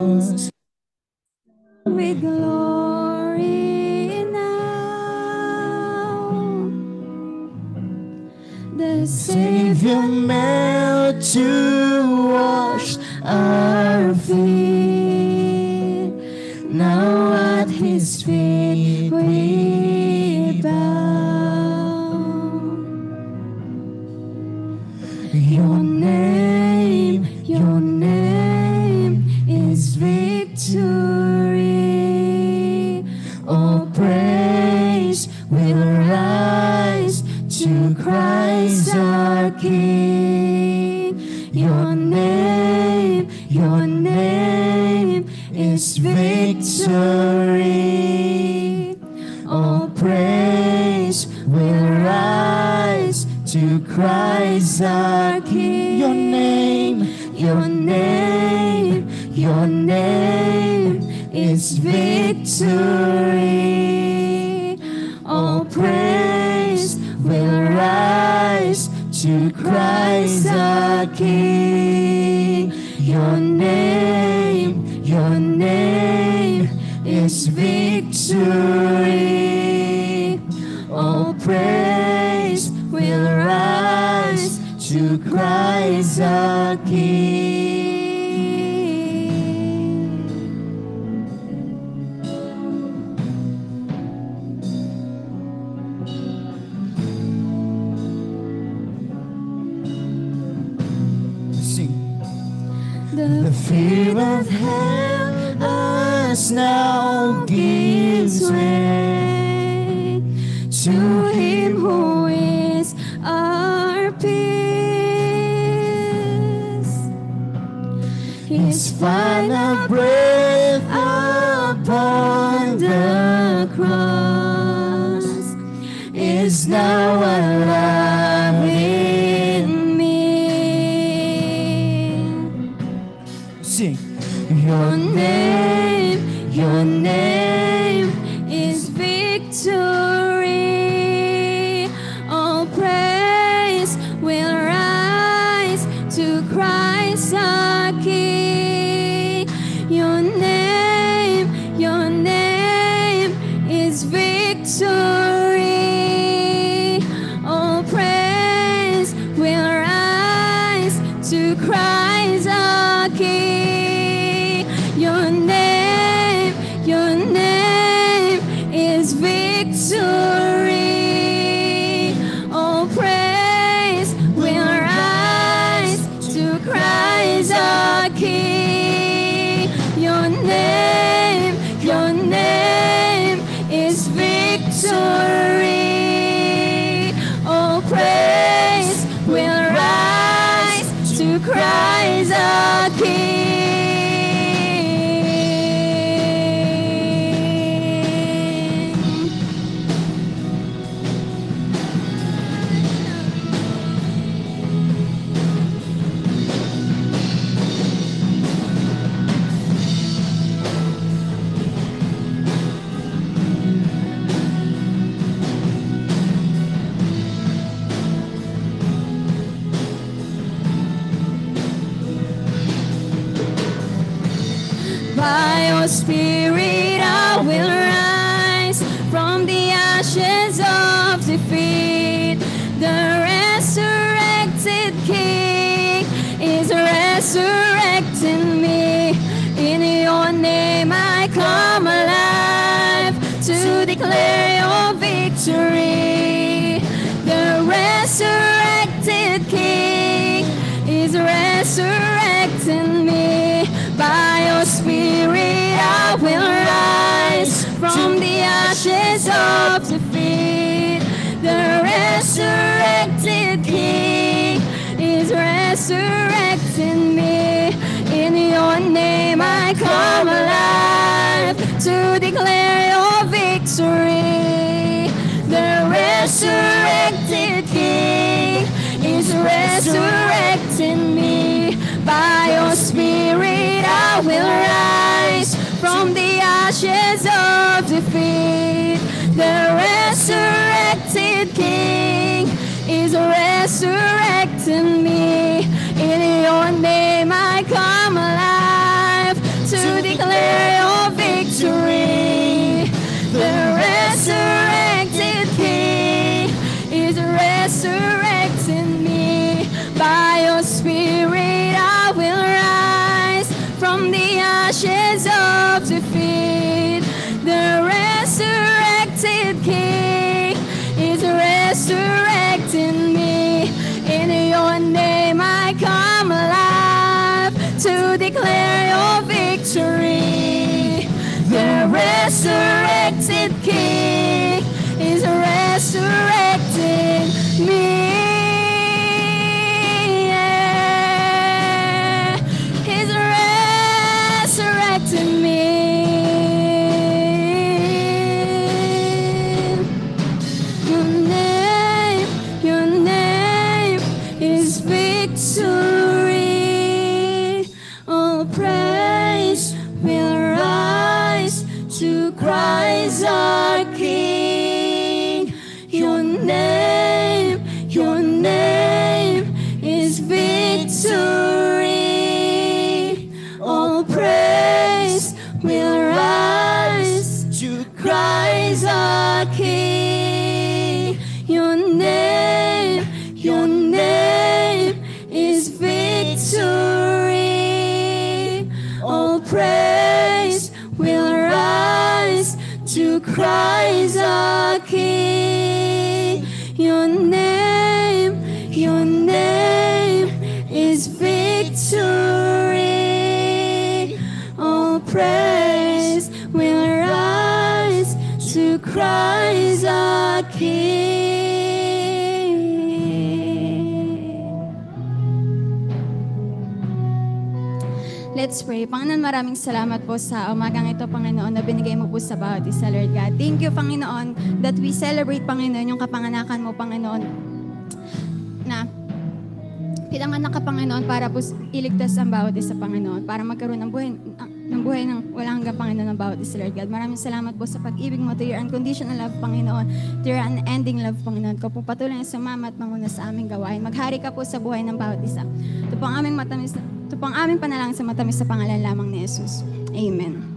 with glory now. The Savior melt to wash our feet. Now at His feet we victory. All praise will rise to Christ our King. Your name, your name, your name is victory. All praise will rise to Christ our King. Your name, is victory. All praise will rise to Christ our King. Sing. The fear of us now gives way to Him who is our peace. His final breath upon the cross is now spirit resurrected King is resurrecting me. In your name I come alive to declare your victory. The resurrected King is resurrecting me. By your spirit I will rise from the ashes of defeat. The resurrected King resurrecting me. In your name I come alive Pray. Panginoon, maraming salamat po sa umagang ito, Panginoon, na binigay mo po sa bawat isa, Lord God. Thank you, Panginoon, that we celebrate, Panginoon, yung kapanganakan mo, Panginoon, na pinanganak ka, Panginoon, para po iligtas ang bawat isa, Panginoon, para magkaroon ng buhay, ng buhay ng walang hanggang Panginoon ng bawat isa, Lord God. Maraming salamat po sa pag-ibig mo to your unconditional love, Panginoon, to your unending love, Panginoon. Ko po patuloy na sumama at manguna sa aming gawain. Maghari ka po sa buhay ng bawat isa. Ito po ang aming matamis, ito po ang aming panalangin sa matamis sa pangalan lamang ni Jesus. Amen.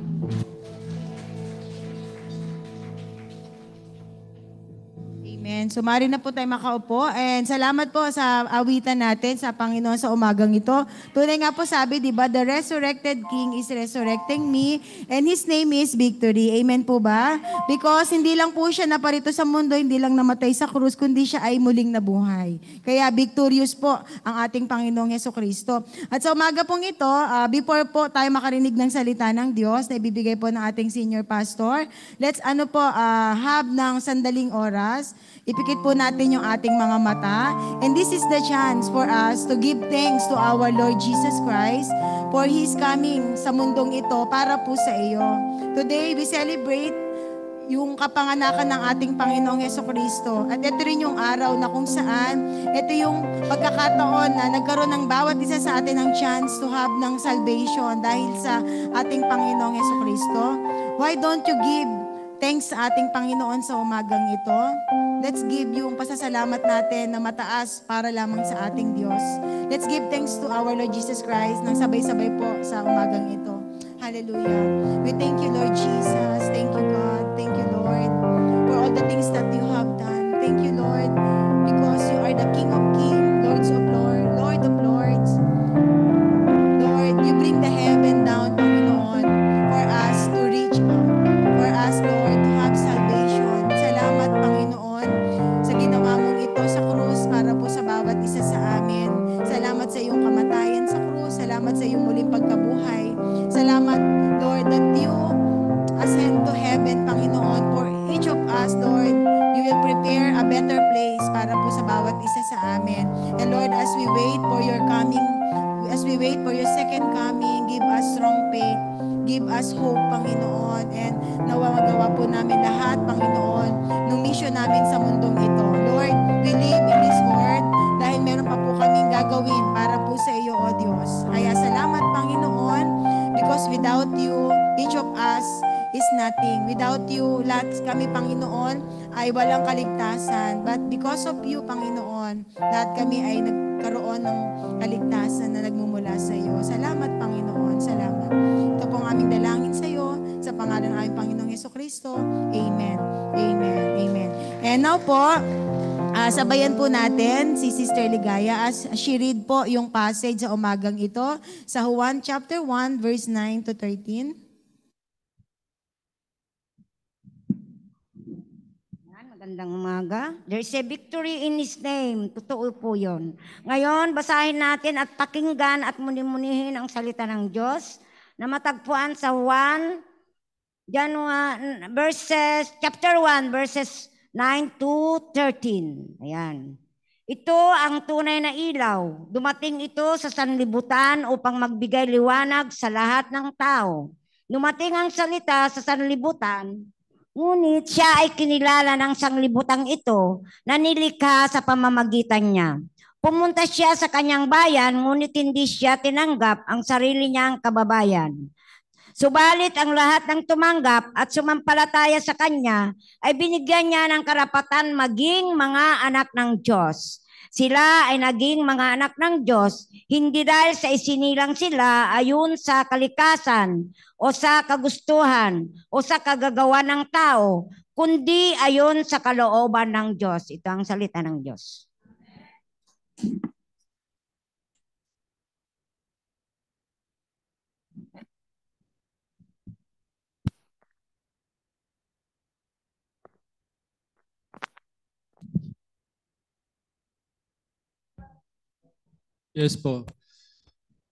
Amen. Sumari na po tayo makaupo. And salamat po sa awitan natin sa Panginoon sa umagang ito. Tunay nga po sabi, di ba, the resurrected King is resurrecting me and His name is victory. Amen po ba? Because hindi lang po siya naparito sa mundo, hindi lang namatay sa krus, kundi siya ay muling nabuhay. Kaya victorious po ang ating Panginoong Yeso Kristo. At sa umaga pong ito, ah, before po tayo makarinig ng salita ng Diyos na ibibigay po ng ating senior pastor, let's ano po, ah, have ng sandaling oras. Ipikit po natin yung ating mga mata. And this is the chance for us to give thanks to our Lord Jesus Christ for His coming sa mundong ito para po sa iyo. Today, we celebrate yung kapanganakan ng ating Panginoong Yeso Kristo. At ito rin yung araw na kung saan, ito yung pagkakataon na nagkaroon ng bawat isa sa atin ng chance to have ng salvation dahil sa ating Panginoong Yeso Kristo. Why don't you give thanks sa ating Panginoon sa umagang ito? Let's give yung pasasalamat natin na mataas para lamang sa ating Diyos. Let's give thanks to our Lord Jesus Christ nang sabay-sabay po sa umagang ito. Hallelujah. We thank you, Lord Jesus. Thank you, God. Po, Ah, sabayan po natin si Sister Ligaya as she read po yung passage sa umagang ito sa Juan chapter 1 verse 9 to 13. Yan, Magandang umaga. There's a victory in His name. Totoo po yun. Ngayon, basahin natin at pakinggan at muni-munihin ang salita ng Diyos na matagpuan sa 1 January, verses, chapter 1, verses 9 to 13. Ayan. Ito ang tunay na ilaw. Dumating ito sa sanlibutan upang magbigay liwanag sa lahat ng tao. Dumating ang salita sa sanlibutan, ngunit siya ay kinilala ng sanglibutang ito na nilikha sa pamamagitan niya. Pumunta siya sa kanyang bayan, ngunit hindi siya tinanggap ang sarili niyang kababayan. Subalit ang lahat ng tumanggap at sumampalataya sa Kanya ay binigyan niya ng karapatan maging mga anak ng Diyos. Sila ay naging mga anak ng Diyos hindi dahil sa isinilang sila ayon sa kalikasan o sa kagustuhan o sa kagagawa ng tao, kundi ayon sa kalooban ng Diyos. Ito ang salita ng Diyos. Yes po.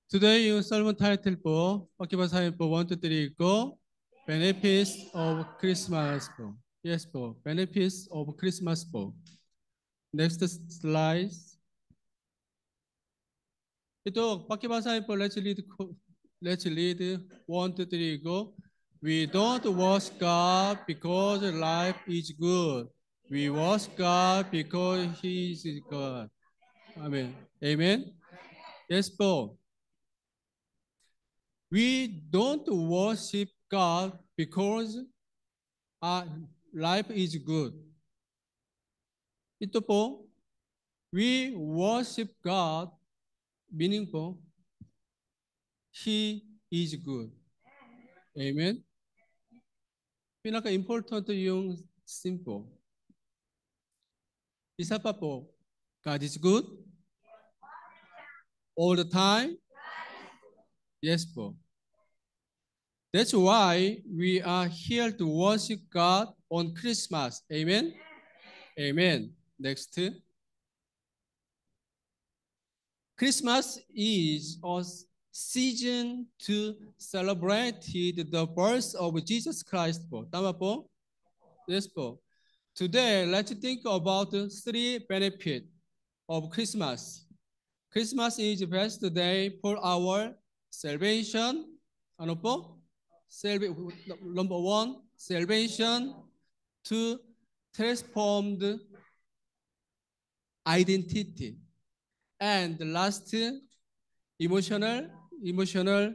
Today yung sermon title po, pakibasahin po 1, 2, 3 ko, Benefits of Christmas po. Yes po, Benefits of Christmas po. Next slide. Ito, pakibasahin po, let's read, ko- let's read 1, 2, 3 go. We don't worship God because life is good. We worship God because He is God. Amen. Amen. Yes, po. We don't worship God because our life is good. Ito po, we worship God, meaning po, He is good. Amen? Pinaka-important yung simple. Isa pa po, God is good all the time? Yes, po. That's why we are here to worship God on Christmas. Amen? Amen. Next. Christmas is a season to celebrate the birth of Jesus Christ po. Tama po? Yes po. Today, let's think about three benefits of Christmas. Christmas is the best day for our salvation. Salva- number one, salvation. Two, transformed identity. And last, emotional, emotional,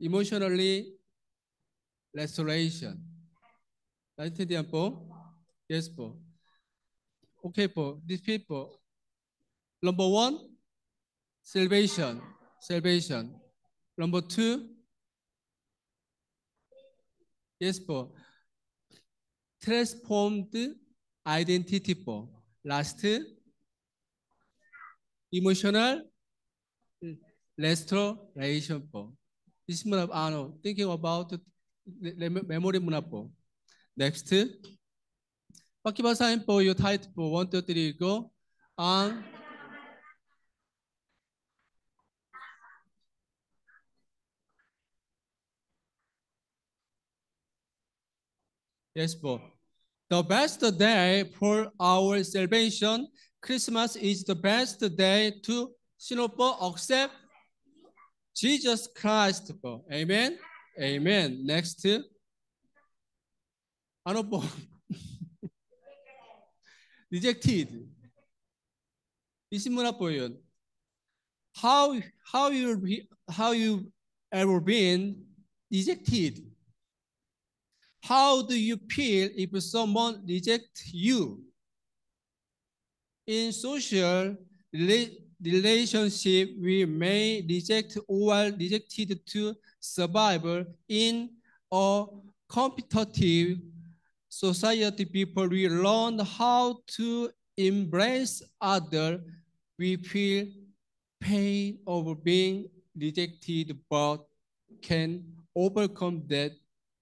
emotionally restoration. Naintindihan po? Yes po. Okay po. These people. Number one, salvation, salvation. Number two, yes po, transformed identity po. Last, emotional restoration po. This muna, ano, thinking about the- the memory muna po. Next, pakibasahin po yung title po, 1, 2, 3, go. Ang Yes, po. The best day for our salvation, Christmas is the best day to sino po, accept Jesus Christ. Amen? Amen. Next. Ano po? Rejected. Isimula po yun. How, how you, how you ever been rejected? How do you feel if someone rejects you? In social rela- relationship, we may reject or rejected to survive in a competitive society. People will learn how to embrace other, we feel pain over being rejected, but can overcome that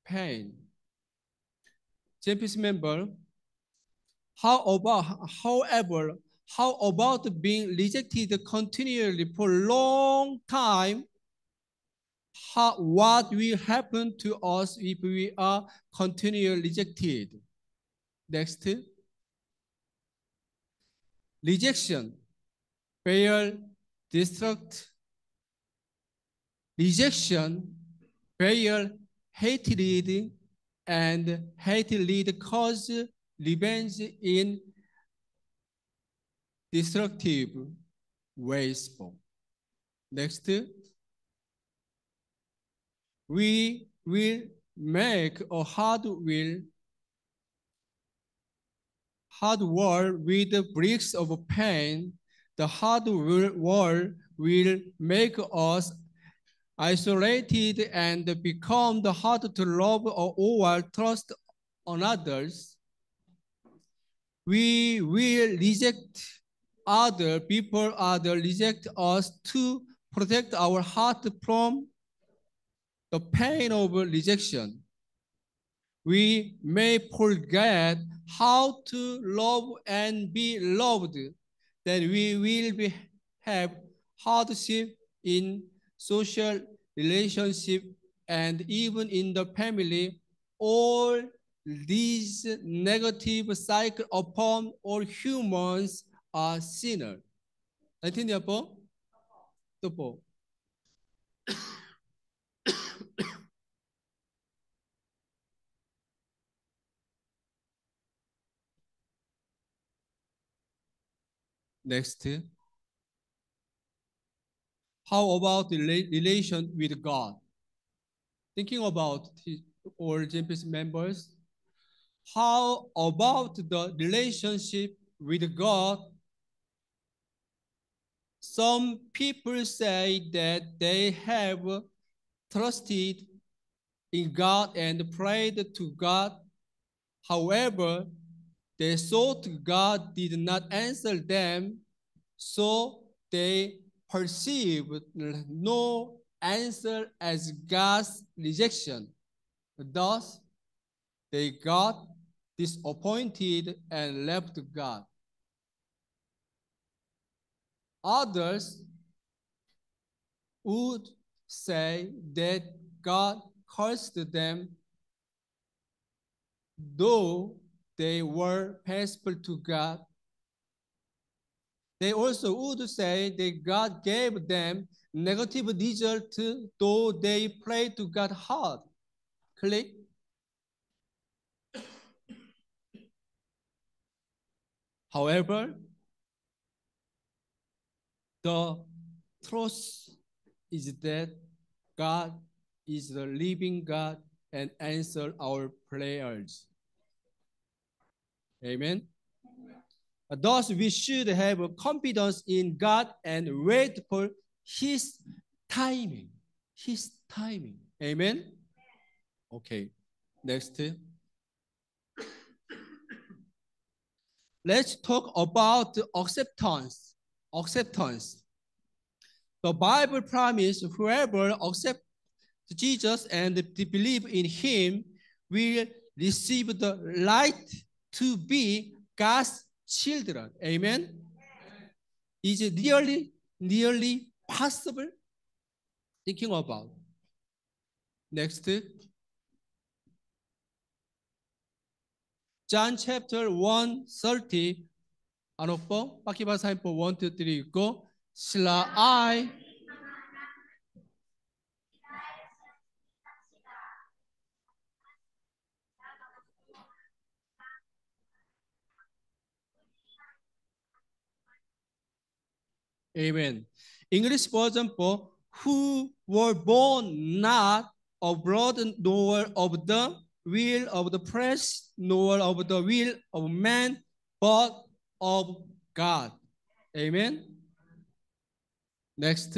pain. JPC member, how about, however, how about being rejected continually for a long time? How, what will happen to us if we are continually rejected? Next. Rejection, fear, destruct. Rejection, fear, hatred, and hate lead cause revenge in destructive ways. Next, we will make a hard will hard wall with the bricks of pain. The hard wall will make us isolated and become the hard to love or over trust on others. We will reject other people, other reject us to protect our heart from the pain of rejection. We may forget how to love and be loved, that we will be, have hardship in social relationship, and even in the family, all these negative cycle upon all humans are sinner. Entendeu, pô? Tô, pô. Next. How about the relation with God? Thinking about all JPS members, how about the relationship with God? Some people say that they have trusted in God and prayed to God. However, they thought God did not answer them, so they perceived no answer as God's rejection. Thus, they got disappointed and left God. Others would say that God cursed them, though they were faithful to God. They also would say that God gave them negative result, though they pray to God hard. Click. However, the truth is that God is the living God and answer our prayers. Amen. Thus, we should have confidence in God and wait for His timing. His timing. Amen. Okay. Next. Let's talk about acceptance. Acceptance. The Bible promises whoever accepts Jesus and believe in Him will receive the right to be God's children. Amen. Is it really, really possible? Thinking about. Next. John chapter 1, 30. Ano po? Pakibasahin po 1, 2, 3 go. Sila ay Amen. English version po, who were born not of blood nor of the will of the press, nor of the will of man, but of God. Amen. Next.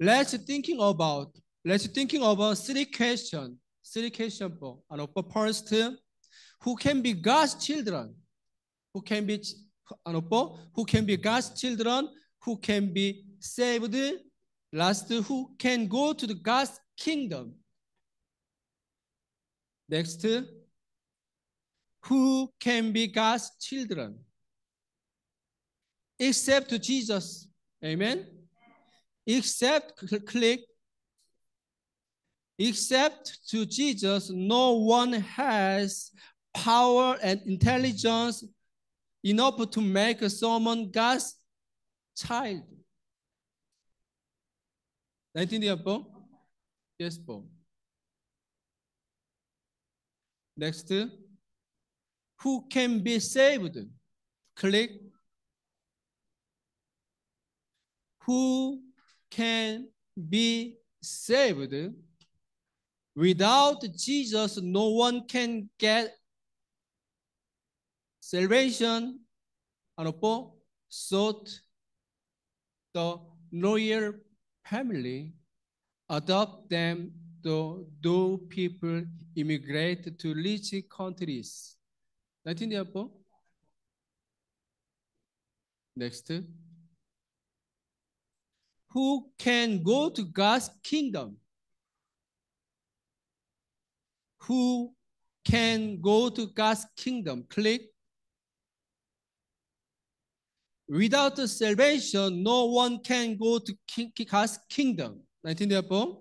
Let's thinking about let's thinking about three questions. Three questions po. Ano po? First, who can be God's children, who can be ano po, who can be God's children, who can be saved, last who can go to the God's kingdom. Next, who can be God's children? Except to Jesus. Amen. Except click. Except to Jesus, no one has power and intelligence in order to make Solomon God's child. Nineteen, year born? Yes, born. Next, who can be saved? Click. Who can be saved? Without Jesus, no one can get salvation. Ano po? Sought the royal family, adopt them to do people immigrate to rich countries. 나인tindihan po? Next. Who can go to God's kingdom? Who can go to God's kingdom? Click. Without the salvation, no one can go to king, God's kingdom. 나인tindihan po?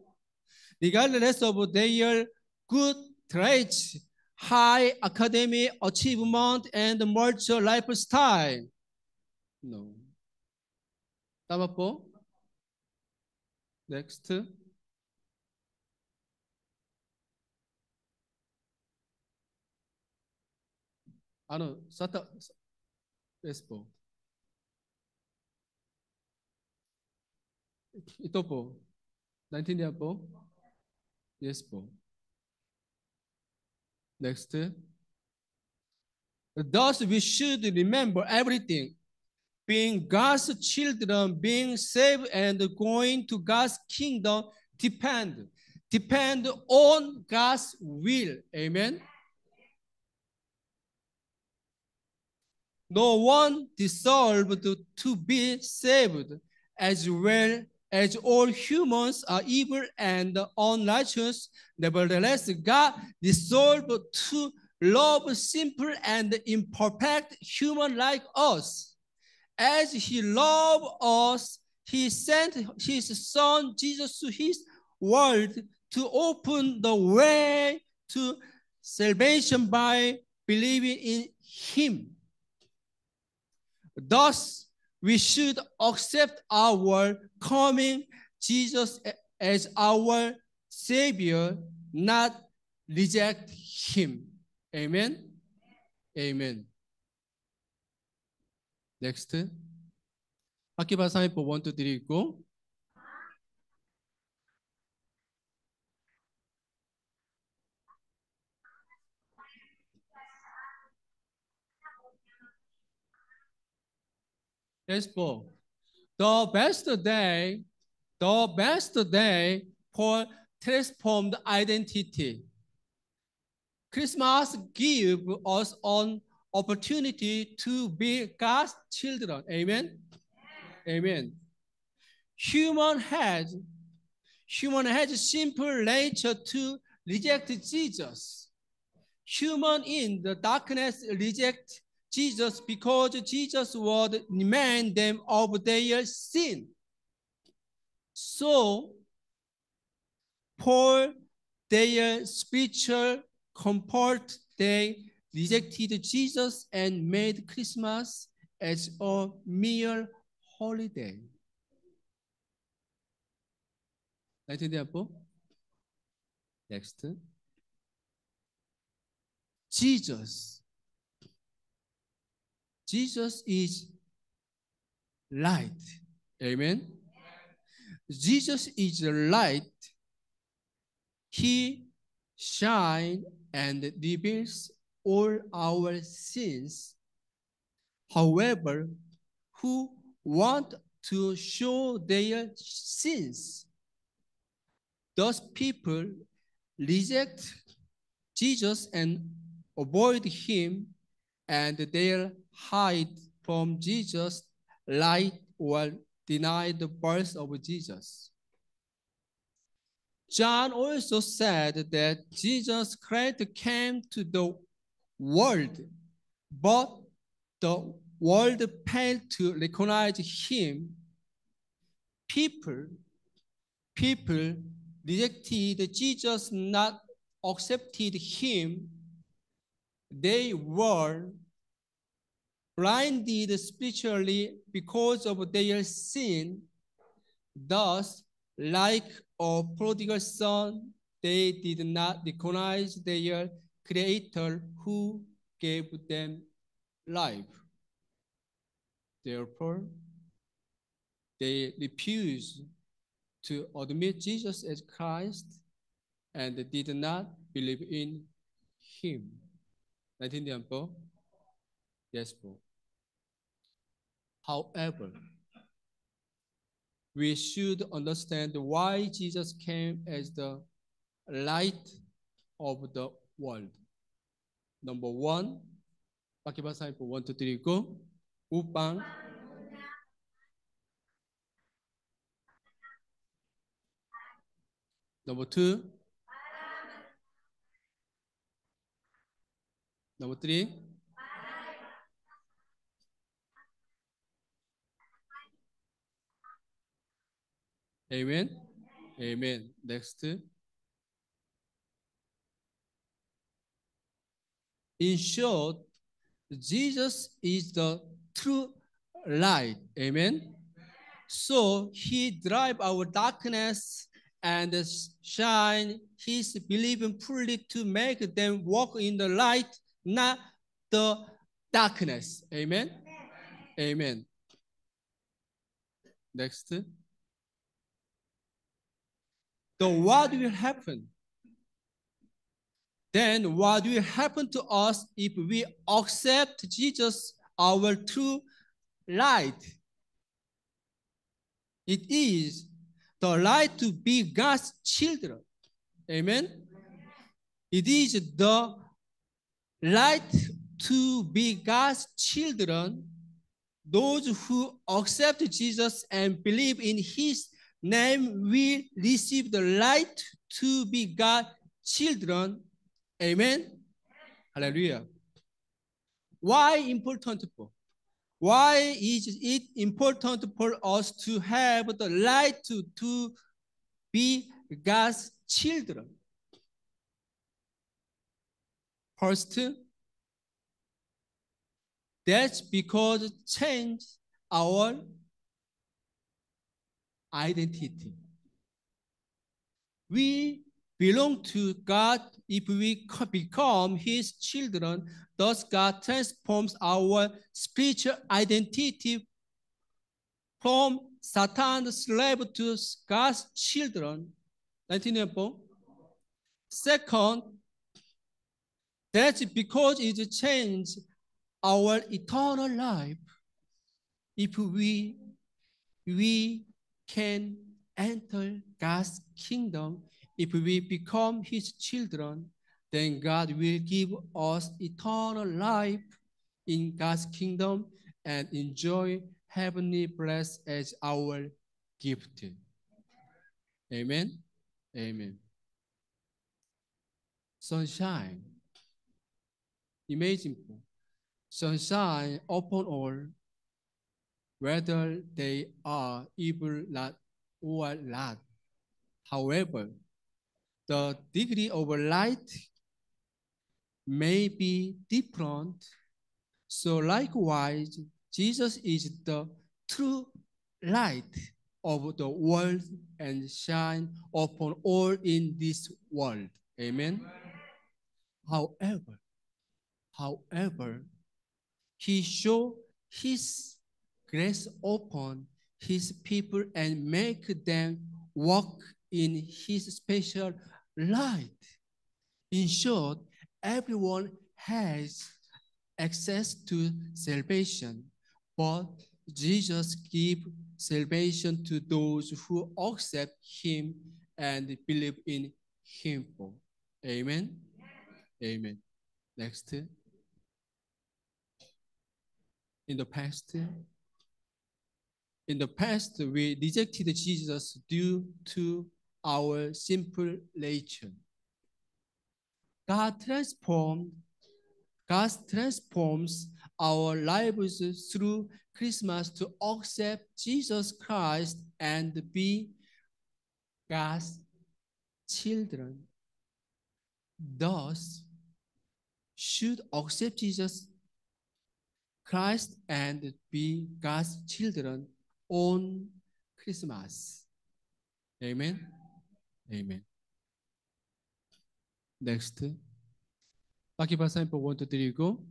Regardless of their good traits, high academic achievement, and mature lifestyle. No. Tama po? Next. Ano, sata, yes po. Ito po. Naintindihan po? Yes po. Next. Thus, we should remember everything. Being God's children, being saved, and going to God's kingdom depend. Depend on God's will. Amen. No one deserved to be saved as well as all humans are evil and unrighteous. Nevertheless, God resolved to love simple and imperfect human like us. As he loved us, he sent his son Jesus to his world to open the way to salvation by believing in him. Thus, we should accept our coming Jesus as our Savior, not reject Him. Amen. Amen. Next. 학기 바사이포 1, 2, 3 있고 Yes, Paul. The best day, the best day for transformed identity. Christmas give us an opportunity to be God's children. Amen. Amen. Human has human has simple nature to reject Jesus. Human in the darkness reject Jesus because Jesus would remind them of their sin. So, for their spiritual comfort, they rejected Jesus and made Christmas as a mere holiday. 나이트인데요, po? Next. Jesus Jesus is light. Amen. Jesus is the light. He shines and reveals all our sins. However, who want to show their sins, those people reject Jesus and avoid him and they'll hide from Jesus' light or deny the birth of Jesus. John also said that Jesus Christ came to the world, but the world failed to recognize him. People, people rejected Jesus, not accepted him. They were blinded spiritually because of their sin. Thus, like a prodigal son, they did not recognize their creator who gave them life. Therefore, they refused to admit Jesus as Christ and did not believe in him. Naintindihan po? Yes po. However, we should understand why Jesus came as the light of the world. Number one, pakibasahin po, one, two, three, go. Upang Number two. Number three. Amen. Amen. Next. In short, Jesus is the true light. Amen. So he drive our darkness and shine his believing fully to make them walk in the light, not the darkness. Amen. Amen. Next. So what will happen? Then what will happen to us if we accept Jesus, our true light? It is the light to be God's children. Amen. It is the light to be God's children. Those who accept Jesus and believe in his name we receive the right to be God's children. Amen. Hallelujah. Why important for? Why is it important for us to have the right to, to be God's children? First, that's because change our identity. We belong to God if we become his children. Thus, God transforms our spiritual identity from Satan's slave to God's children. 1994. Second, that's because it changes our eternal life if we we can enter God's kingdom, if we become his children, then God will give us eternal life in God's kingdom and enjoy heavenly bless as our gift. Amen. Amen. Sunshine. Imagine sunshine upon all, whether they are evil or not. However, the degree of light may be different. So likewise, Jesus is the true light of the world and shine upon all in this world. Amen. However, however, he show his grace upon his people and make them walk in his special light. In short, everyone has access to salvation, but Jesus gives salvation to those who accept him and believe in him. Amen. Amen. Next. In the past, in the past, we rejected Jesus due to our simple nature. God transformed, God transforms our lives through Christmas to accept Jesus Christ and be God's children. Thus, should accept Jesus Christ and be God's children on Christmas. Amen. Amen. Next. Aqui passar por quanto trigo.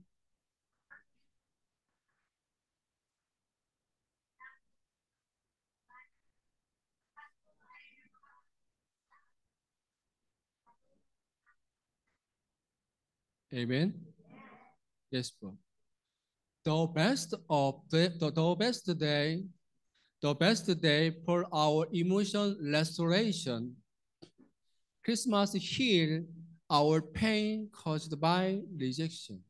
Amen. Yes, bro. The best of the, the, the best day the best day for our emotional restoration. Christmas heal our pain caused by rejection.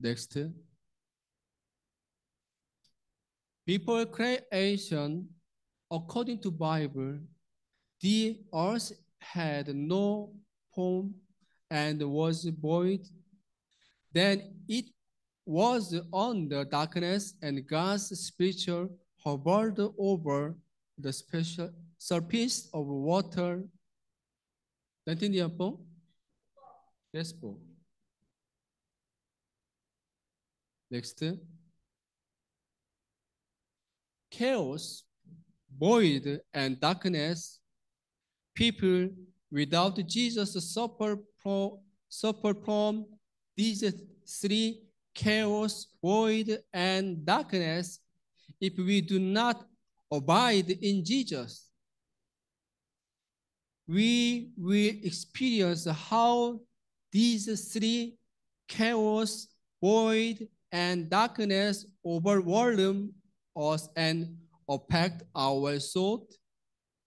Next. Before creation, according to Bible, the earth had no form and was void. Then it was on the darkness, and God's spiritual hovered over the special surface of water. Naintindihan po? Yes po. Next. Chaos, void, and darkness. People without Jesus suffer from, suffer from these three chaos, void, and darkness if we do not abide in Jesus. We will experience how these three chaos, void, and darkness overwhelm us and affect our thought,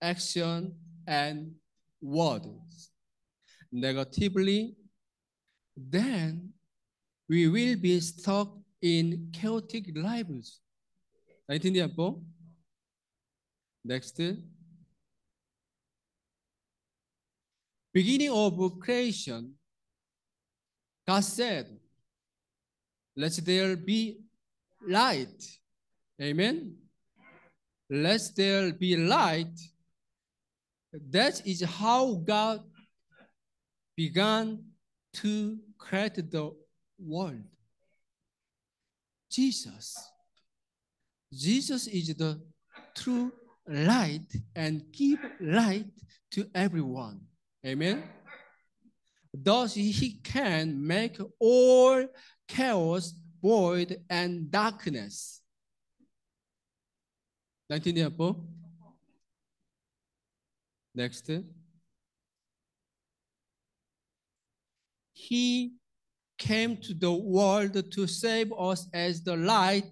action, and words negatively, then we will be stuck in chaotic lives. Naintindihan po? Next. Beginning of creation, God said, let there be light. Amen. Let there be light. That is how God began to create the world. Jesus. Jesus is the true light and give light to everyone. Amen. Thus, he can make all chaos, void, and darkness. 나 entendeu? Next. He came to the world to save us as the light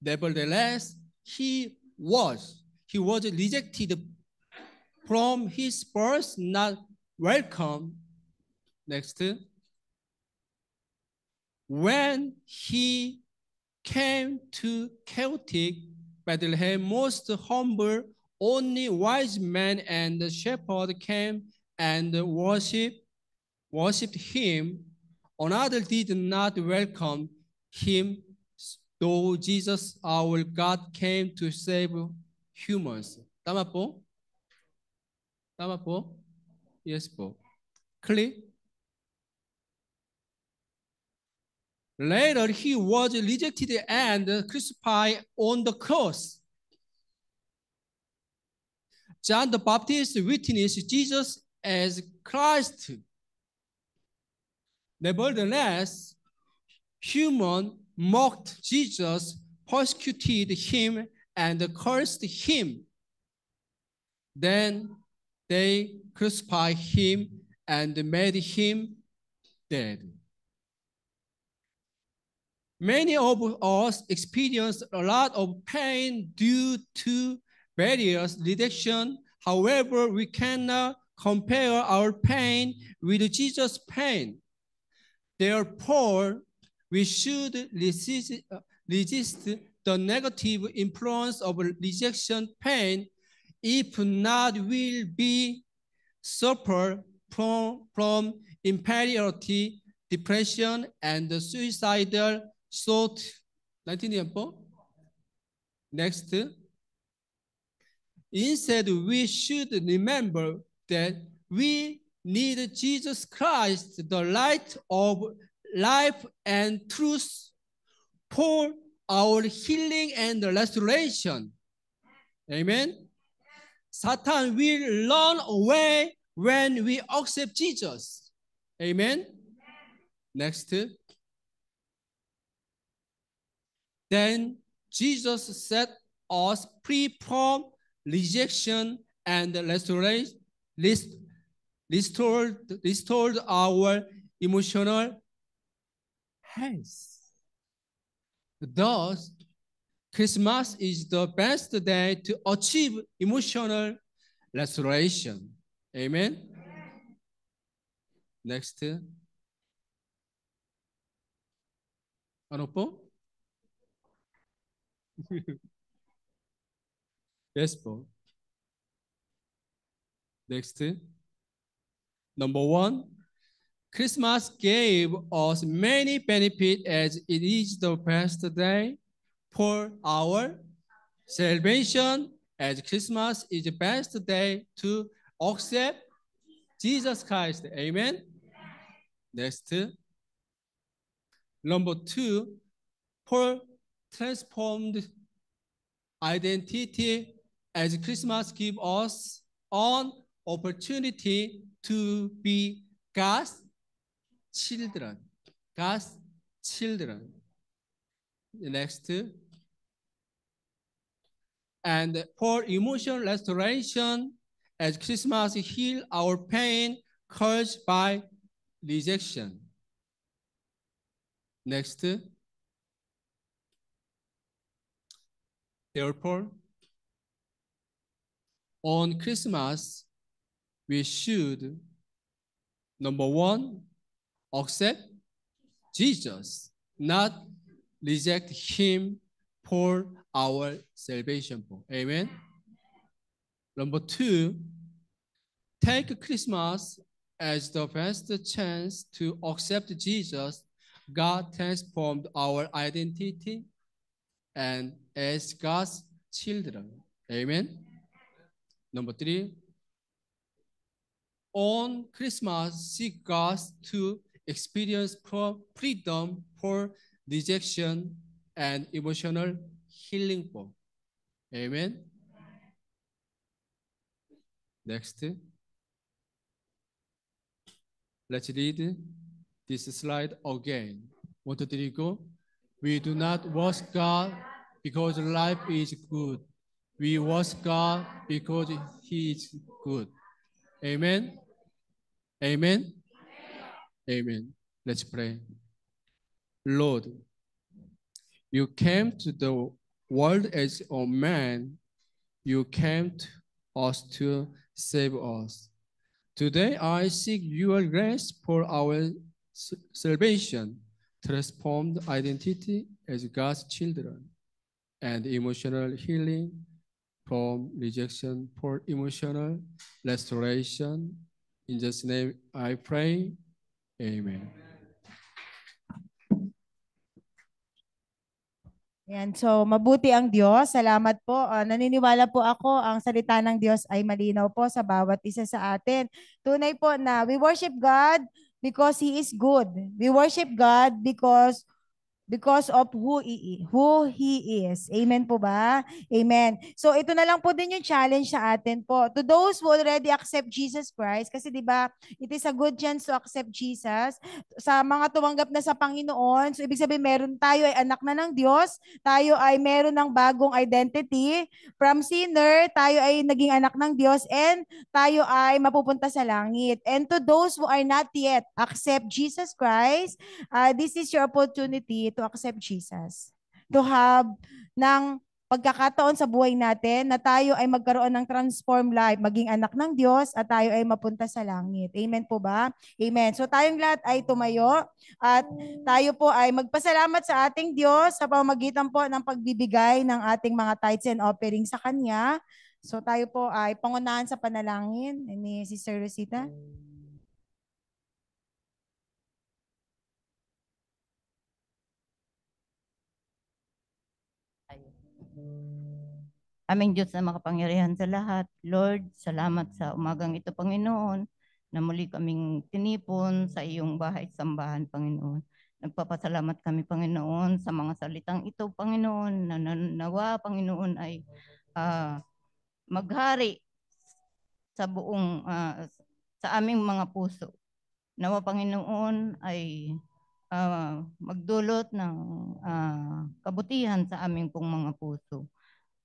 Nevertheless, he was. He was rejected from his birth, not welcome. Next. When he came to Celtic Bethlehem, most humble, only wise men and shepherd came and worship, worshipped him. Another did not welcome him, though Jesus, our God, came to save humans. Tama po? Tama po? Yes po. Clear? Later, he was rejected and crucified on the cross. John the Baptist witnessed Jesus as Christ. Nevertheless, human mocked Jesus, persecuted him, and cursed him. Then they crucified him and made him dead. Many of us experience a lot of pain due to various rejection. However, we cannot compare our pain with Jesus' pain. Therefore, we should resist, uh, resist the negative influence of rejection pain if not will be suffer from, from depression, and suicidal thought. Next. Instead, we should remember that we need Jesus Christ, the light of life and truth, for our healing and restoration. Amen. Satan will run away when we accept Jesus. Amen. Next. Then Jesus set us free from rejection and restoration, rest- restored, restored our emotional health. Thus, Christmas is the best day to achieve emotional restoration. Amen. Next. Ano po? yes po. Next. Number one, Christmas gave us many benefits as it is the best day for our salvation as Christmas is the best day to accept Jesus Christ. Amen. Next. Number two, for transformed identity as Christmas gives us an opportunity to be God's children. God's children. Next. And for emotional restoration, as Christmas heal our pain caused by rejection. Next. Therefore, on Christmas, we should, number one, accept Jesus, not reject him for our salvation. Amen. Number two, take Christmas as the best chance to accept Jesus. God transformed our identity and as God's children. Amen. Number three, on Christmas, seek God to experience freedom for rejection and emotional healing. po. Amen. Next. Let's read this slide again. One, two, three, go. We do not worship God because life is good. We worship God because He is good. Amen. Amen. Amen. Let's pray. Lord, you came to the world as a man. You came to us to save us. Today I seek your grace for our salvation, transformed identity as God's children, and emotional healing from rejection for emotional restoration. In Jesus' name I pray. Amen. Yan. So, mabuti ang Diyos. Salamat po. Ah, naniniwala po ako ang salita ng Diyos ay malinaw po sa bawat isa sa atin. Tunay po na we worship God because He is good. We worship God because because of who he, who he is. Amen po ba? Amen. So ito na lang po din yung challenge sa atin po. To those who already accept Jesus Christ, kasi di ba, it is a good chance to accept Jesus. Sa mga tumanggap na sa Panginoon, so ibig sabihin meron tayo ay anak na ng Diyos, tayo ay meron ng bagong identity. From sinner, tayo ay naging anak ng Diyos and tayo ay mapupunta sa langit. And to those who are not yet accept Jesus Christ, uh, this is your opportunity to accept Jesus. To have ng pagkakataon sa buhay natin na tayo ay magkaroon ng transform life, maging anak ng Diyos at tayo ay mapunta sa langit. Amen po ba? Amen. So tayong lahat ay tumayo at tayo po ay magpasalamat sa ating Diyos sa pamamagitan po ng pagbibigay ng ating mga tithes and offering sa Kanya. So tayo po ay pangunahan sa panalangin ni Sister Rosita. Aming Diyos na makapangyarihan sa lahat. Lord, salamat sa umagang ito, Panginoon, na muli kaming tinipon sa iyong bahay sambahan, Panginoon. Nagpapasalamat kami, Panginoon, sa mga salitang ito, Panginoon, na na- nawa, Panginoon, ay ah, maghari sa buong, ah, sa aming mga puso. Nawa, Panginoon, ay ah, magdulot ng ah, kabutihan sa aming pong mga puso.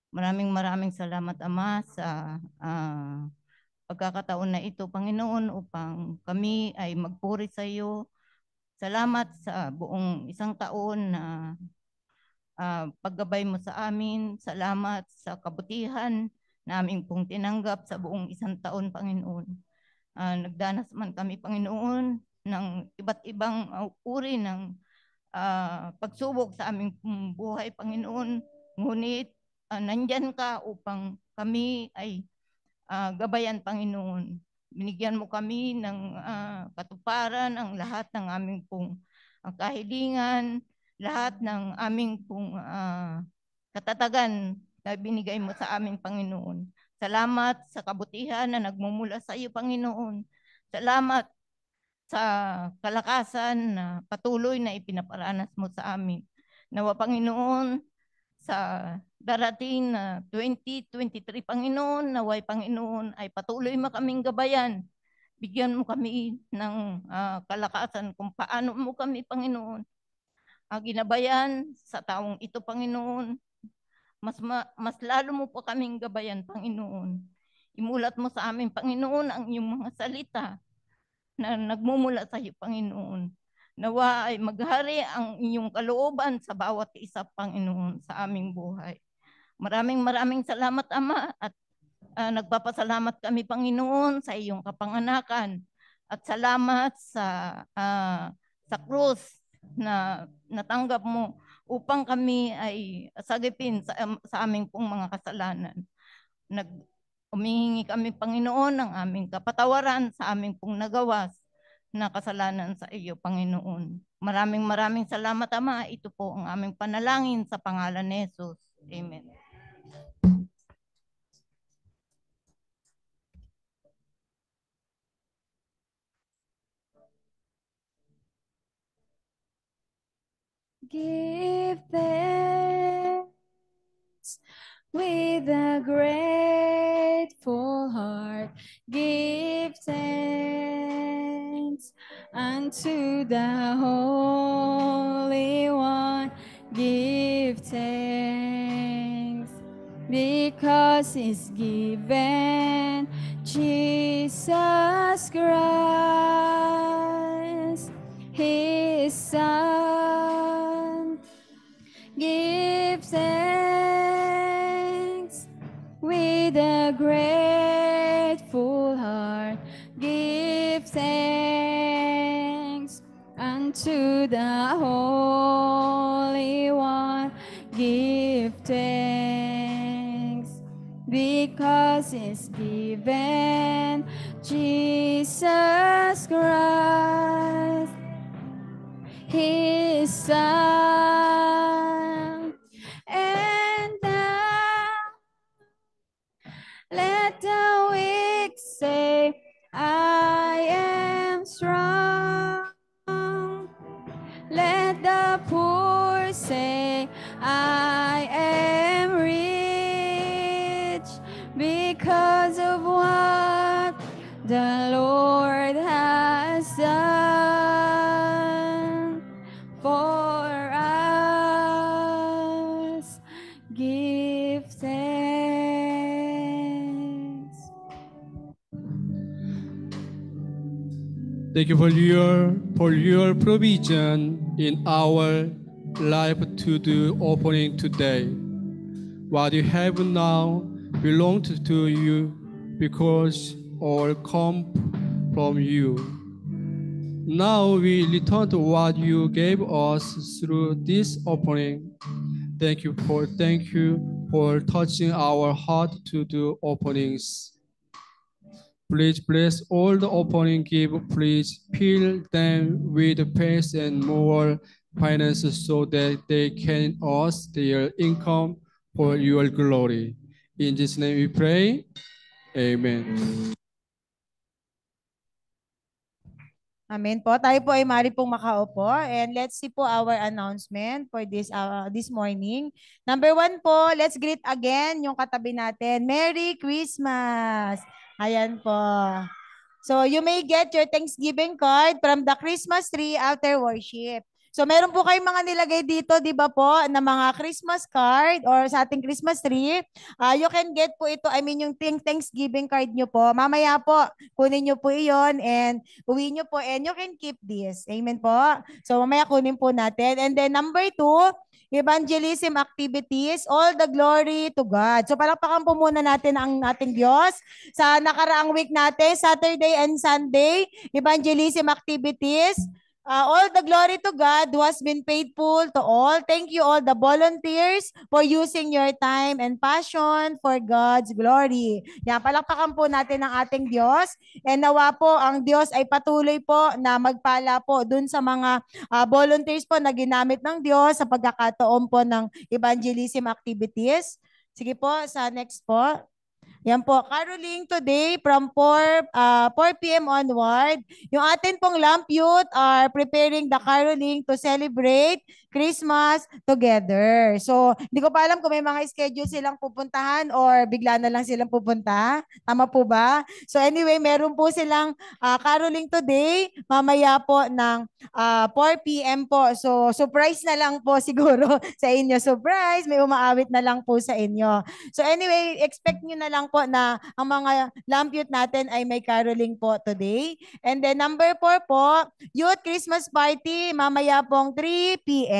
Maraming maraming salamat Ama sa ah, pagkakataon na ito Panginoon upang kami ay magpuri sa iyo. Salamat sa buong isang taon na ah, paggabay mo sa amin. Salamat sa kabutihan naming pong tinanggap sa buong isang taon Panginoon. Ah, nagdanas man kami Panginoon ng iba't ibang ah, uri ng ah, pagsubok sa aming buhay Panginoon. Ngunit ah, nandyan ka upang kami ay ah, gabayan, Panginoon. Binigyan mo kami ng ah, katuparan ang lahat ng aming pong ah, kahilingan, lahat ng aming pong ah, katatagan na binigay mo sa amin, Panginoon. Salamat sa kabutihan na nagmumula sa iyo, Panginoon. Salamat sa kalakasan na patuloy na ipinaparanas mo sa amin. Nawa, Panginoon, sa darating na 2023, Panginoon, naway Panginoon ay patuloy mo kaming gabayan. Bigyan mo kami ng ah, kalakasan kung paano mo kami, Panginoon, ah, ginabayan sa taong ito, Panginoon. Mas, ma- mas lalo mo pa kaming gabayan, Panginoon. Imulat mo sa amin, Panginoon, ang iyong mga salita na nagmumula sa iyo, Panginoon. Nawa ay maghari ang inyong kalooban sa bawat isa, Panginoon, sa aming buhay. Maraming maraming salamat, Ama, at ah, nagpapasalamat kami, Panginoon, sa iyong kapanganakan. At salamat sa ah, sa krus na natanggap mo upang kami ay sagipin sa, sa aming pong mga kasalanan. Nag, umihingi kami, Panginoon, ng aming kapatawaran sa aming pong nagawas na kasalanan sa iyo, Panginoon. Maraming maraming salamat, Ama. Ito po ang aming panalangin sa pangalan ni Jesus. Amen. Give thanks with a grateful heart. Give thanks unto the Holy One. Give thanks because He's given Jesus Christ, His Son. Unto the Holy One. Give thanks because it's given Jesus Christ his son. Thank you for your for your provision in our life to do opening today. what you have now belongs to you because all come from you. Now we return to what you gave us through this opening. Thank you for thank you for touching our heart to do openings. Please bless all the opening give. Please fill them with peace and more finances so that they can us their income for your glory. In this name we pray. Amen. Amen po. Tayo po ay mari pong makaupo. And let's see po our announcement for this uh, this morning. Number one po, let's greet again yung katabi natin. Merry Christmas! Ayan po. So you may get your Thanksgiving card from the Christmas tree after worship. So meron po kayong mga nilagay dito, di ba po, na mga Christmas card or sa ating Christmas tree. Uh, you can get po ito, I mean yung Thanksgiving card nyo po. Mamaya po, kunin nyo po iyon and uwi nyo po and you can keep this. Amen po. So mamaya kunin po natin. And then number two, evangelism activities, all the glory to God. So palakpakan po muna natin ang ating Diyos. Sa nakaraang week natin, Saturday and Sunday, evangelism activities, Uh, all the glory to God who has been faithful to all. Thank you all the volunteers for using your time and passion for God's glory. Yan, palakpakan po natin ang ating Diyos. And nawa po ang Diyos ay patuloy po na magpala po dun sa mga uh, volunteers po na ginamit ng Diyos sa pagkakataon po ng evangelism activities. Sige po, sa next po. Yan po, caroling today from 4, uh, 4 p.m. onward. Yung atin pong Lamp Youth are preparing the caroling to celebrate Christmas together. So, hindi ko pa alam kung may mga schedule silang pupuntahan or bigla na lang silang pupunta. Tama po ba? So anyway, meron po silang uh, caroling today, mamaya po ng uh, 4 p.m. po. So surprise na lang po siguro sa inyo. Surprise, may umaawit na lang po sa inyo. So anyway, expect nyo na lang po na ang mga lampyut natin ay may caroling po today. And then number four po, Youth Christmas Party, mamaya pong 3 p.m.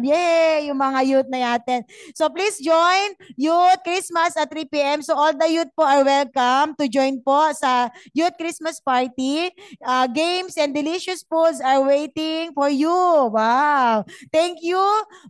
Yay! Yung mga youth na yatin. So please join Youth Christmas at 3 p.m. So all the youth po are welcome to join po sa Youth Christmas Party. Uh, games and delicious foods are waiting for you. Wow! Thank you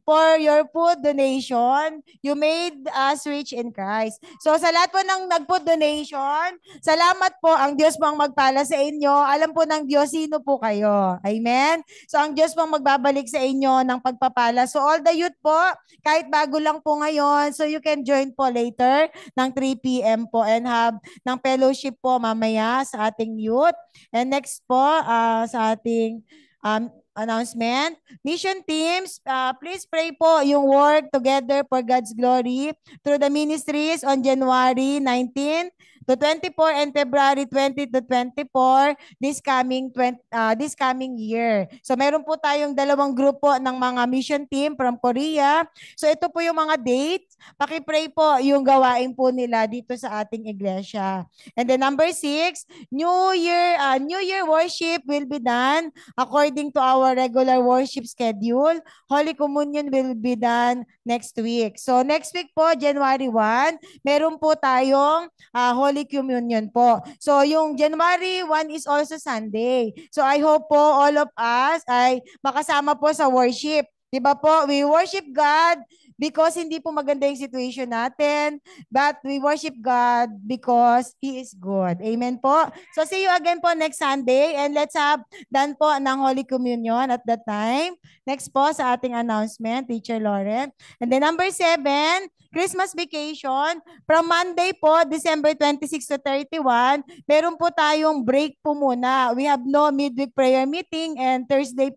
for your food donation. You made us rich in Christ. So sa lahat po ng nag-food donation, salamat po. Ang Diyos po ang magpala sa inyo. Alam po ng Diyos sino po kayo. Amen? So ang Diyos po ang magbabalik sa inyo ng pagpapala. So all the youth po, kahit bago lang po ngayon, so you can join po later ng 3 p.m. po and have ng fellowship po mamaya sa ating youth. And next po, uh, sa ating um, announcement. Mission teams, uh, please pray po yung work together for God's glory through the ministries on January 19 to 24 and February 20 to 24 this coming 20, uh, this coming year. So meron po tayong dalawang grupo ng mga mission team from Korea. So ito po yung mga dates. Paki-pray po yung gawain po nila dito sa ating iglesia. And then number six, New Year uh, New Year worship will be done according to our regular worship schedule. Holy Communion will be done next week. So next week po, January 1, meron po tayong uh, Holy Communion po. So yung January 1 is also Sunday. So I hope po all of us ay makasama po sa worship. Diba po? We worship God because hindi po maganda yung situation natin, but we worship God because He is good. Amen po. So see you again po next Sunday and let's have done po ng Holy Communion at that time. Next po sa ating announcement, Teacher Lauren. And then number seven, Christmas vacation. From Monday po, December 26 to 31, meron po tayong break po muna. We have no midweek prayer meeting and Thursday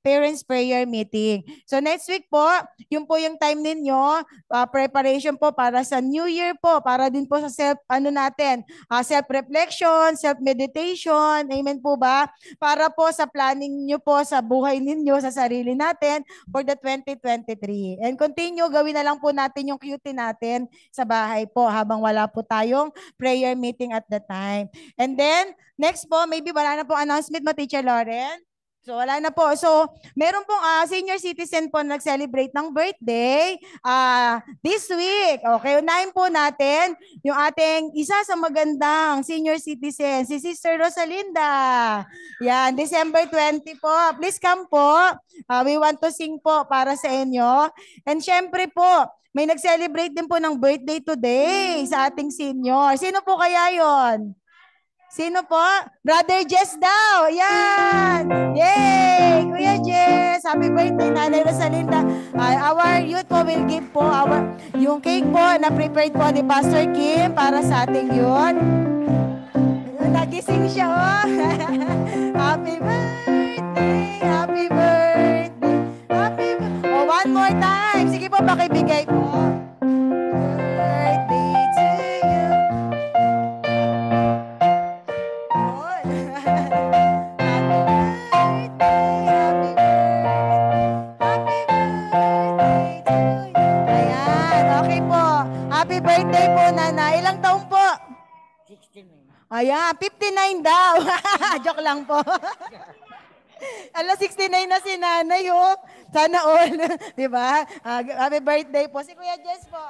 parents prayer meeting. So next week po, yung po yung time ninyo, uh, preparation po para sa New Year po, para din po sa self, ano natin, uh, self-reflection, self-meditation, amen po ba? Para po sa planning nyo po sa buhay ninyo, sa sarili natin for the 2023. And continue, gawin na lang po natin yung duty natin sa bahay po habang wala po tayong prayer meeting at the time. And then, next po, maybe wala na po announcement mo, Teacher Lauren? So wala na po. So meron pong ah, senior citizen po na nag-celebrate ng birthday ah, this week. Okay, unahin po natin yung ating isa sa magandang senior citizen, si Sister Rosalinda. Yan, December 20 po. Please come po. Ah, we want to sing po para sa inyo. And syempre po, may nag-celebrate din po ng birthday today sa ating senior. Sino po kaya yon? Sino po? Brother Jess daw. Yan. Yay! Kuya Jess. Happy birthday, Nanay Rosalinda. Uh, our youth po will give po our, yung cake po na prepared po ni Pastor Kim para sa ating youth. Nagising siya, oh. happy birthday, happy birthday, happy birthday. Oh, one more time. Sige po, pakibigay po. Ayan, 59 daw. Joke lang po. Ala, 69 na si nanay, oh. Sana all. Di ba? Ah, happy birthday po. Si Kuya Jess po.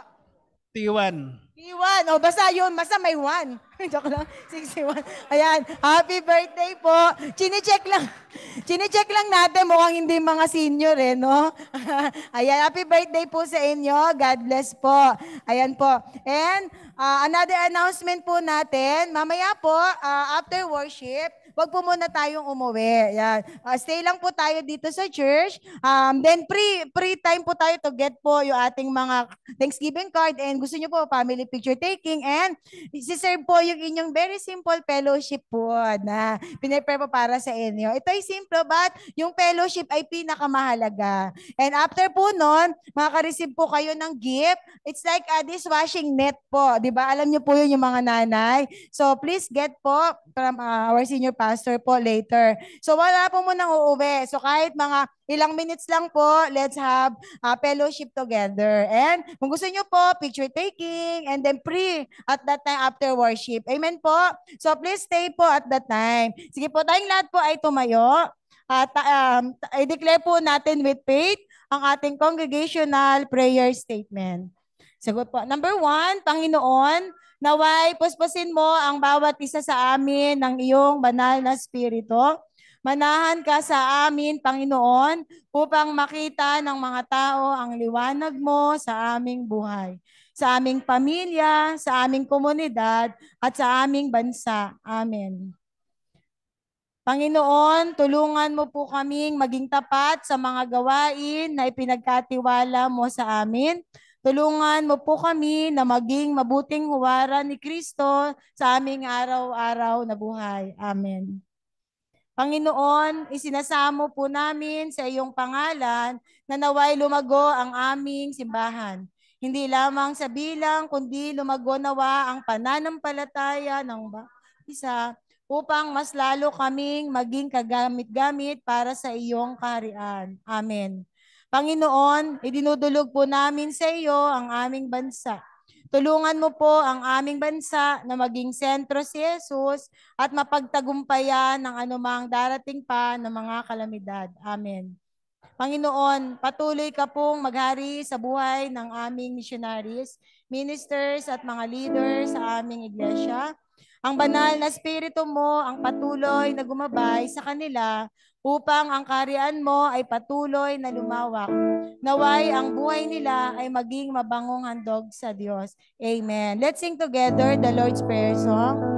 T1. P1. O, basta yun. Basta may 1. Joke lang. 61. Ayan. Happy birthday po. Chine-check lang. Chine-check lang natin. Mukhang hindi mga senior eh, no? Ayan. Happy birthday po sa inyo. God bless po. Ayan po. And ah, another announcement po natin. Mamaya po, ah, after worship, wag po muna tayong umuwi. Yan. Ah, stay lang po tayo dito sa church. Um, then pre pre time po tayo to get po yung ating mga Thanksgiving card and gusto niyo po family picture taking and si-serve po yung inyong very simple fellowship po na pinipare po para sa inyo. Ito ay simple but yung fellowship ay pinakamahalaga. And after po nun, makaka-receive po kayo ng gift. It's like a dishwashing net po. ba Alam niyo po yun yung mga nanay. So please get po from uh, our senior pastor po later. So wala po munang uuwi. So kahit mga ilang minutes lang po, let's have uh, fellowship together. And kung gusto niyo po, picture taking and then pre at that time after worship. Amen po. So please stay po at that time. Sige po, tayong lahat po ay tumayo. At um, i-declare po natin with faith ang ating congregational prayer statement. Sagot po. Number one, Panginoon, naway puspusin mo ang bawat isa sa amin ng iyong banal na spirito. Manahan ka sa amin, Panginoon, upang makita ng mga tao ang liwanag mo sa aming buhay, sa aming pamilya, sa aming komunidad, at sa aming bansa. Amen. Panginoon, tulungan mo po kaming maging tapat sa mga gawain na ipinagkatiwala mo sa amin. Tulungan mo po kami na maging mabuting huwaran ni Kristo sa aming araw-araw na buhay. Amen. Panginoon, isinasamo po namin sa iyong pangalan na naway lumago ang aming simbahan. Hindi lamang sa bilang, kundi lumago nawa ang pananampalataya ng isa upang mas lalo kaming maging kagamit-gamit para sa iyong kaharian. Amen. Panginoon, idinudulog po namin sa iyo ang aming bansa. Tulungan mo po ang aming bansa na maging sentro si Jesus at mapagtagumpayan ng anumang darating pa ng mga kalamidad. Amen. Panginoon, patuloy ka pong maghari sa buhay ng aming missionaries, ministers at mga leaders sa aming iglesia. Ang banal na spirito mo ang patuloy na gumabay sa kanila upang ang karian mo ay patuloy na lumawak. Naway ang buhay nila ay maging mabangong handog sa Diyos. Amen. Let's sing together the Lord's Prayer song.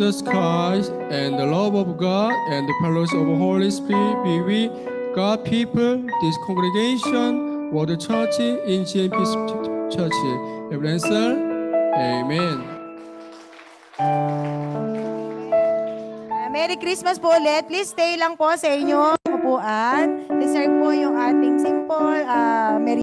Jesus Christ and the love of God and the fellowship of the Holy Spirit be with God people, this congregation, World Church, in G&P Church. Everyone say, Amen. Ah, Merry Christmas po ulit. Please stay lang po sa inyong upuan. Reserve po yung ating simple ah, Merry